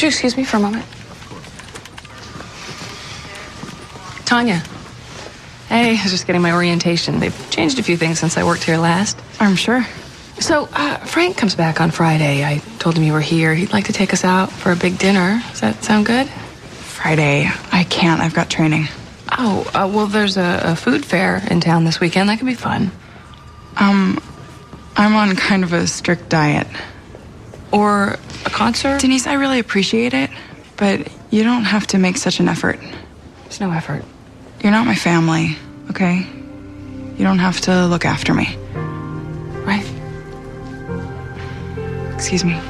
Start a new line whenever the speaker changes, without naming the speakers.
Would you excuse me for a moment? Tanya. Hey, I was just getting my orientation. They've changed a few things since I worked here last.
I'm sure.
So, uh, Frank comes back on Friday. I told him you were here. He'd like to take us out for a big dinner. Does that sound good?
Friday. I can't. I've got training.
Oh, uh, well, there's a, a food fair in town this weekend. That could be fun.
Um, I'm on kind of a strict diet.
Or a concert?
Denise, I really appreciate it, but you don't have to make such an effort.
It's no effort.
You're not my family, okay? You don't have to look after me.
Right.
Excuse me.